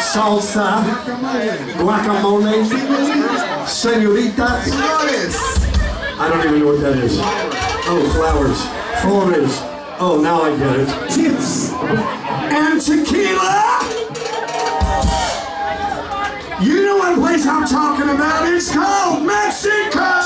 salsa, guacamole, señoritas. I don't even know what that is. Oh, flowers, flores. Oh, now I get it. Tips and tequila. You know what place I'm talking about? It's called Mexico.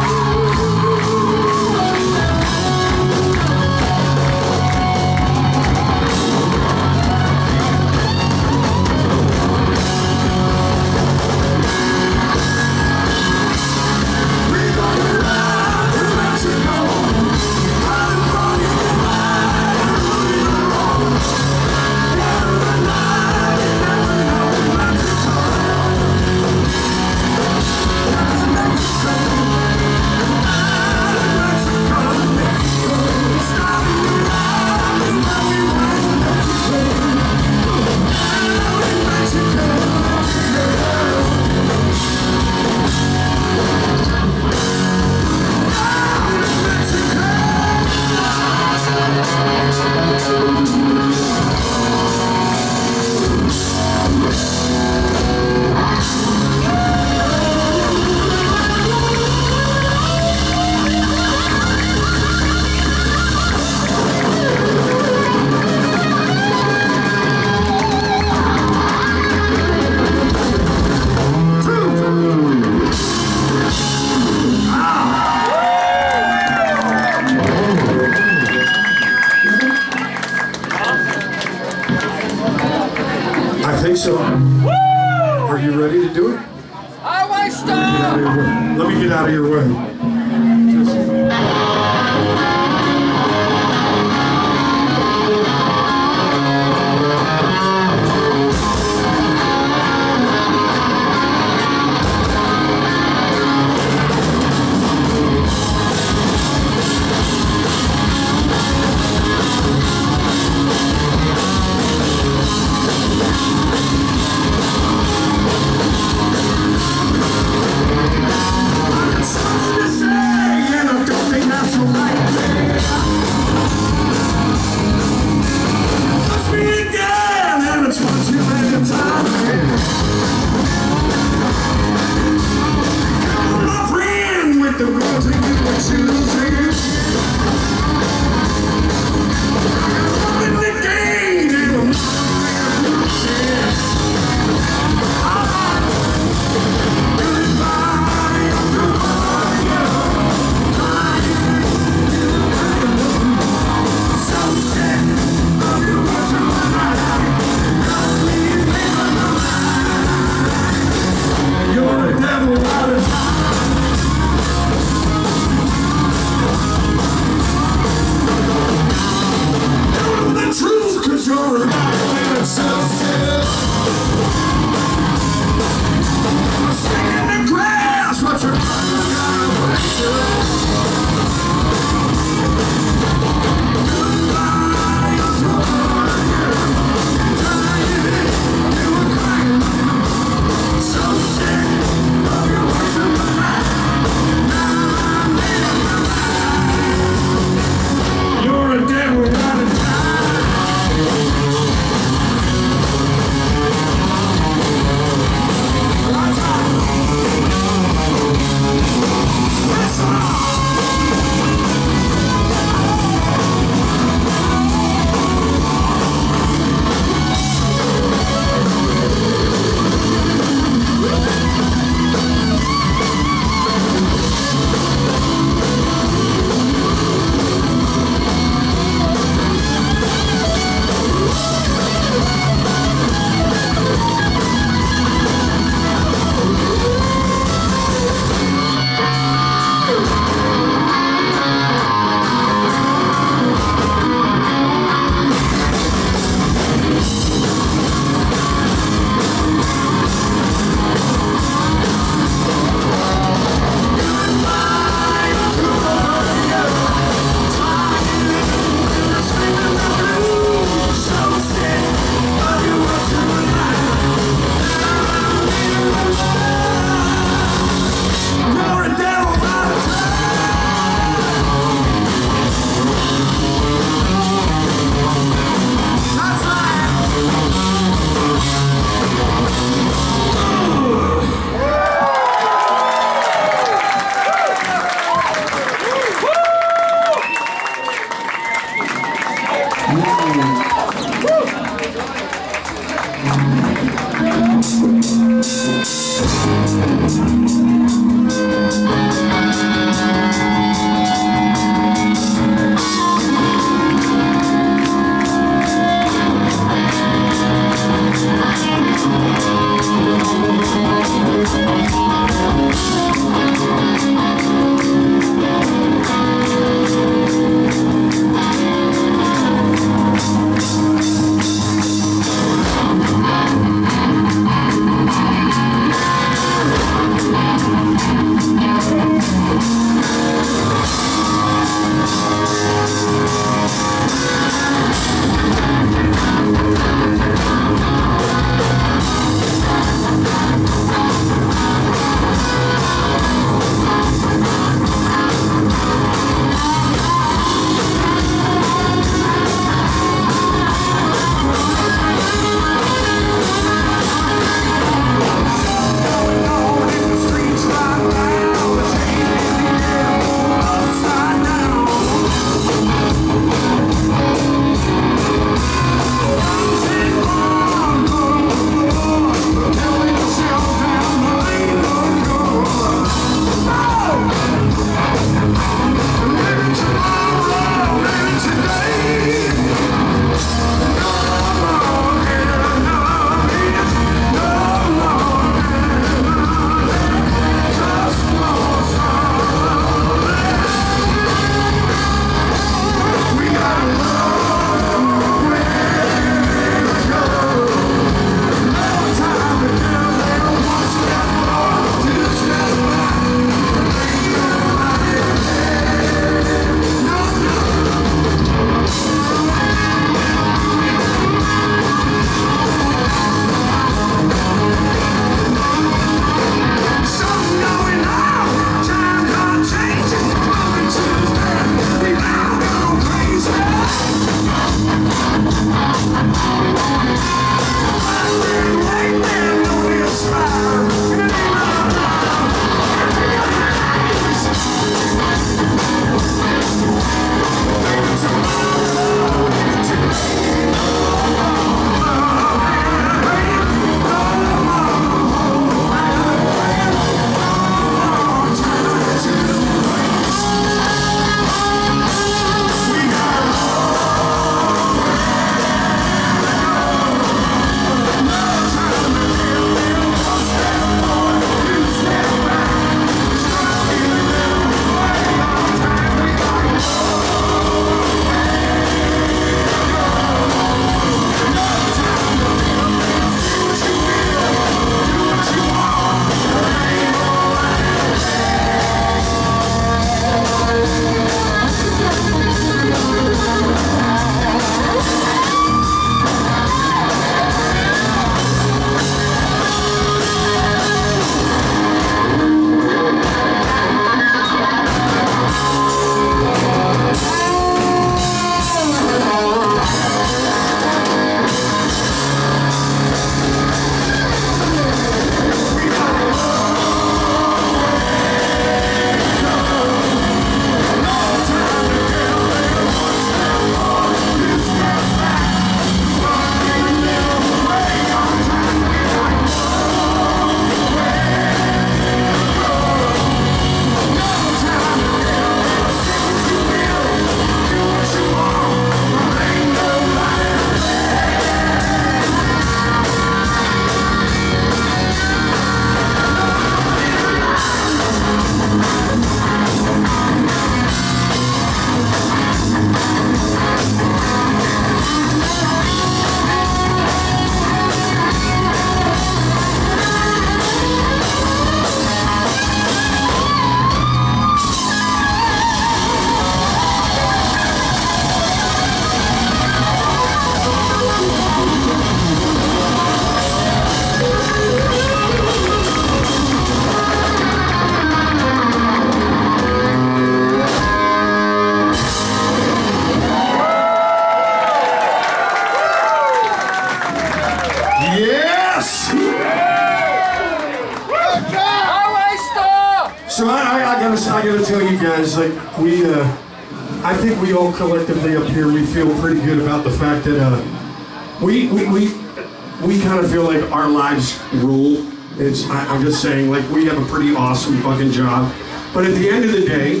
Just saying, like we have a pretty awesome fucking job. But at the end of the day,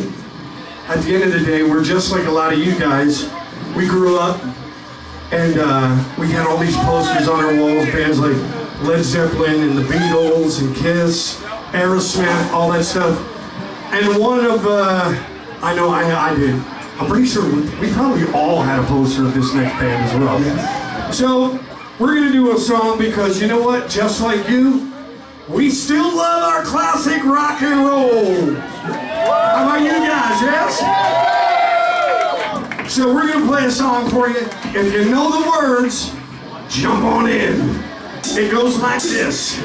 at the end of the day, we're just like a lot of you guys. We grew up and uh, we had all these posters on our walls, bands like Led Zeppelin and the Beatles and Kiss, Aerosmith, all that stuff. And one of, uh, I know I, I did, I'm pretty sure we, we probably all had a poster of this next band as well. So we're gonna do a song because you know what? Just like you, we still love our classic rock and roll. How about you guys? Yes? So we're gonna play a song for you. If you know the words, jump on in. It goes like this.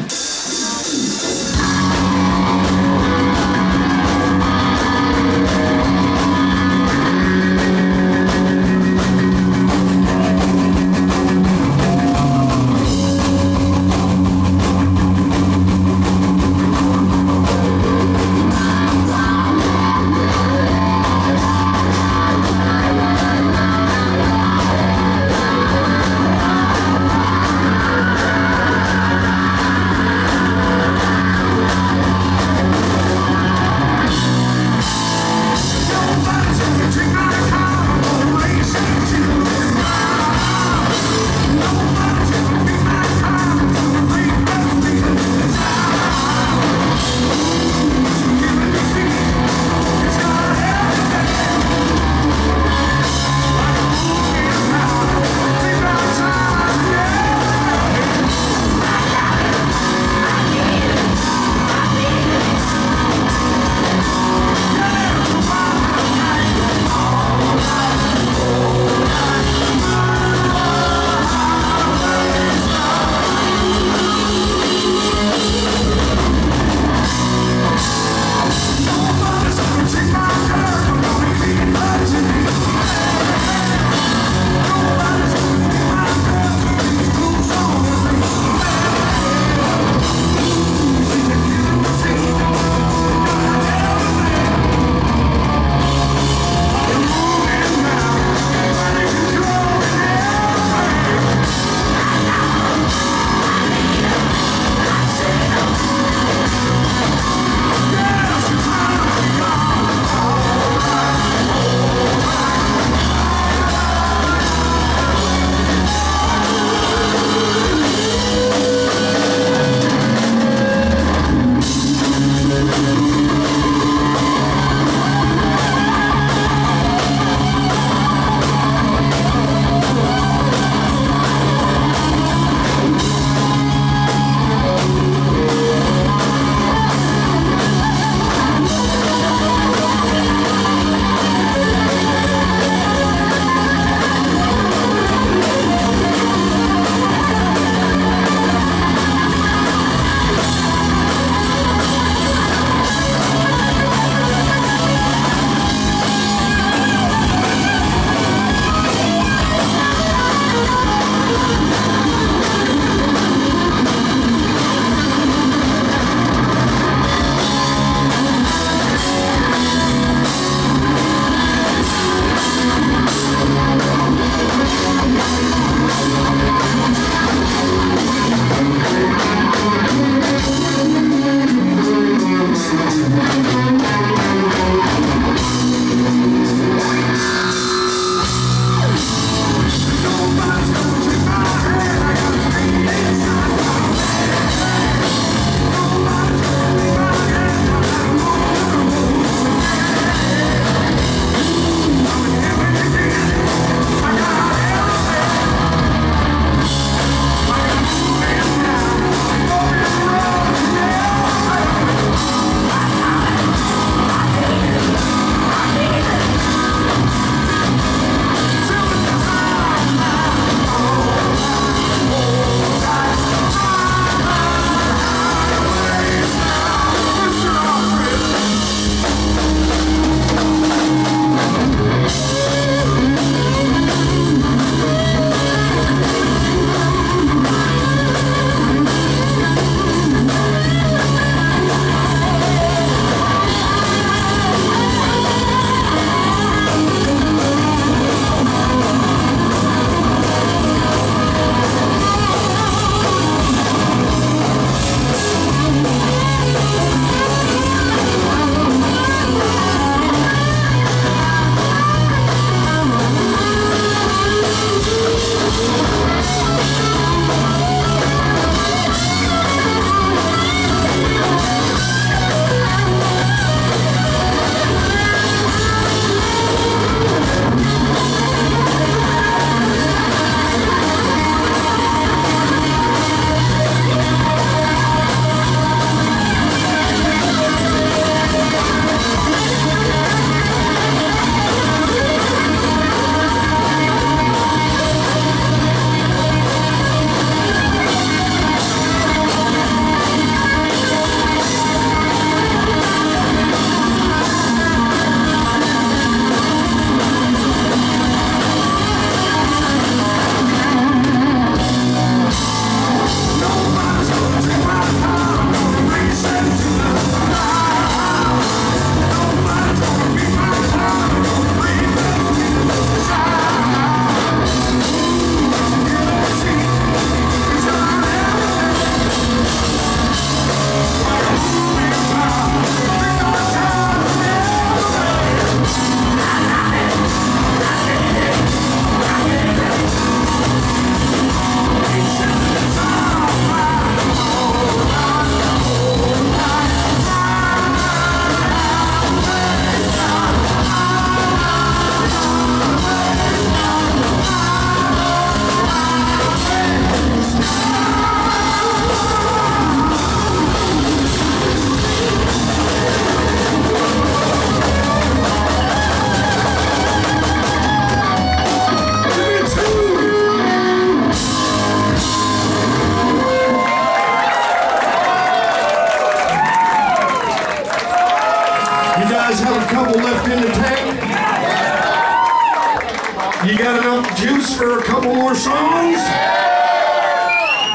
Got enough juice for a couple more songs?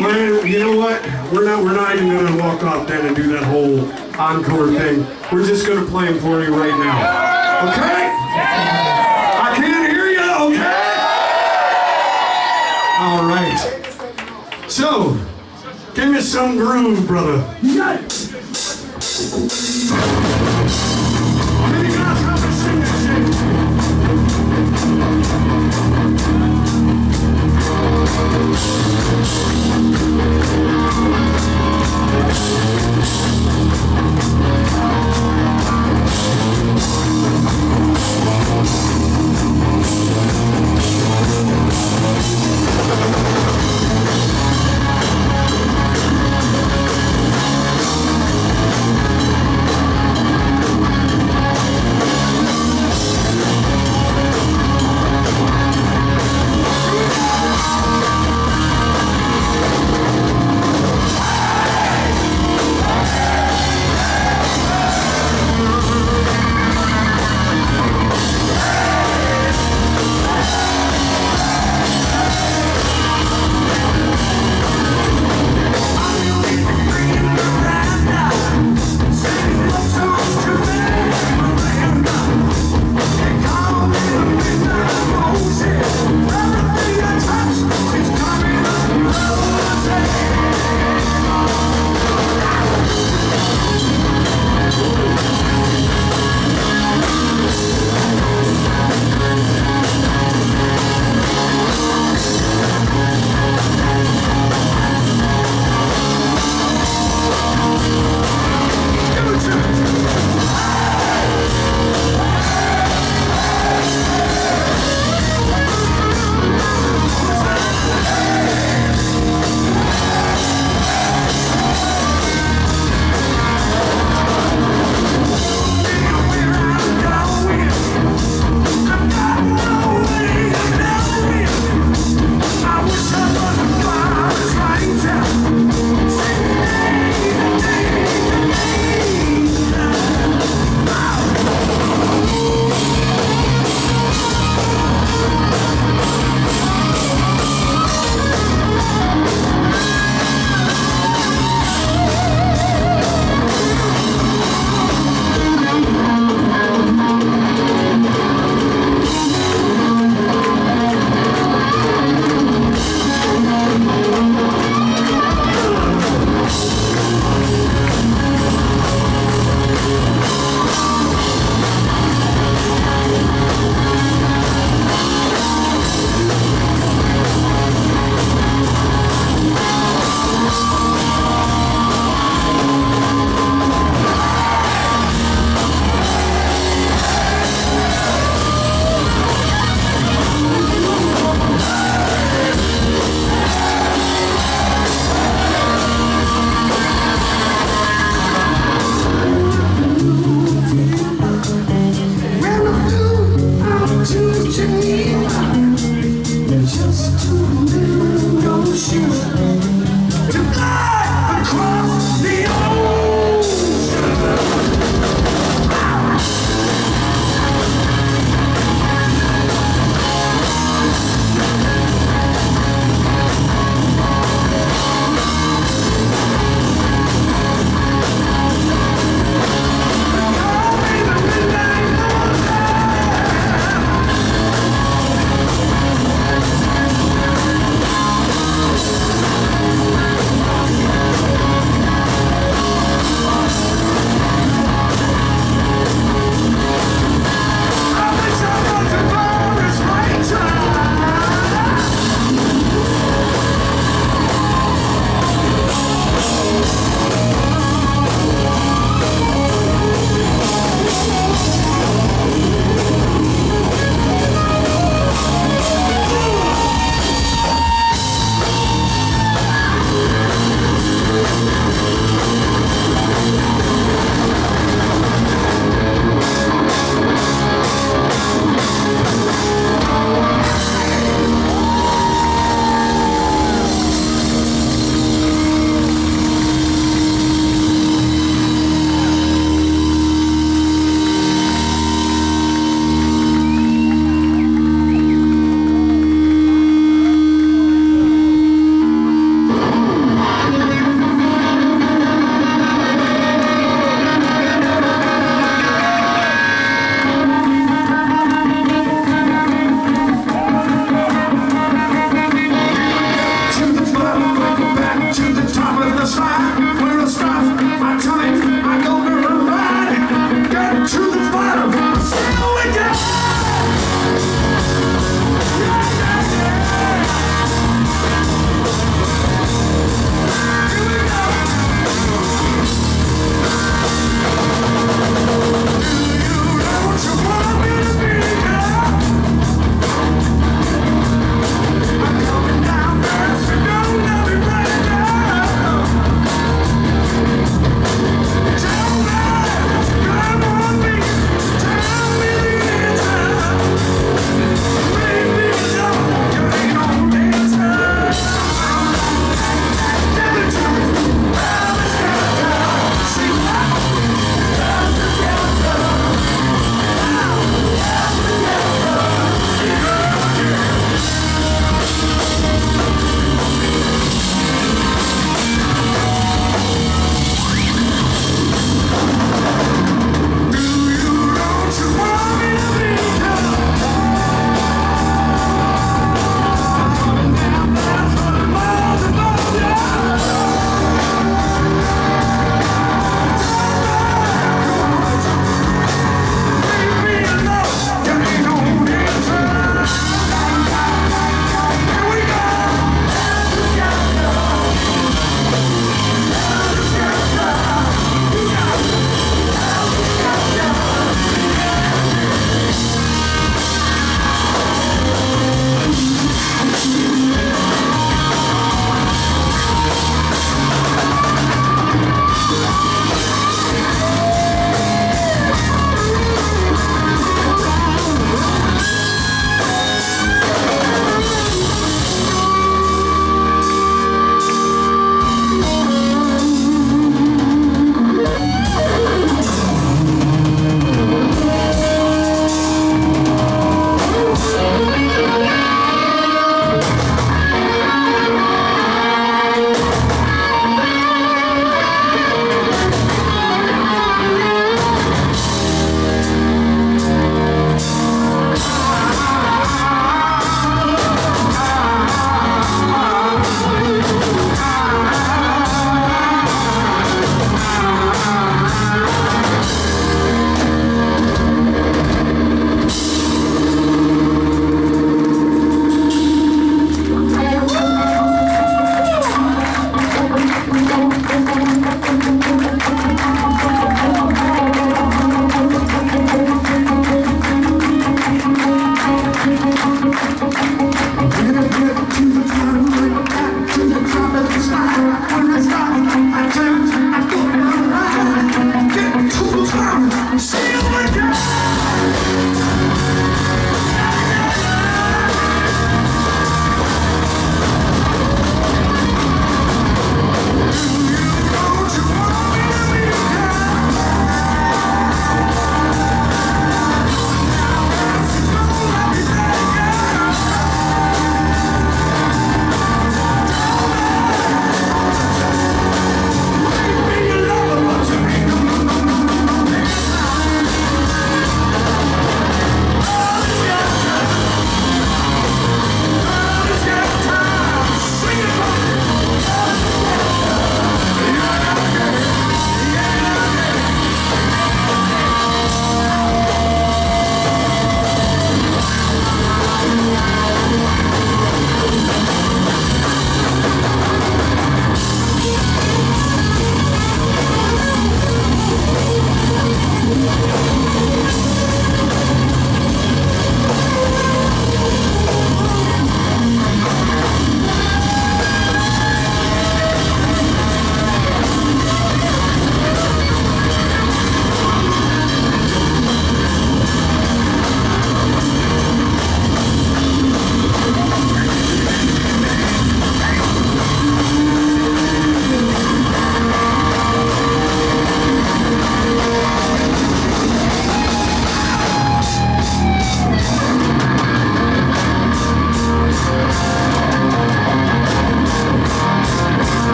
Well, you know what? We're not we're not even gonna walk off then and do that whole encore thing. We're just gonna play them for you right now. Okay? I can't hear you, okay? All right. So, give me some groove, brother. Maybe Just